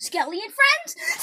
Skelly and friends.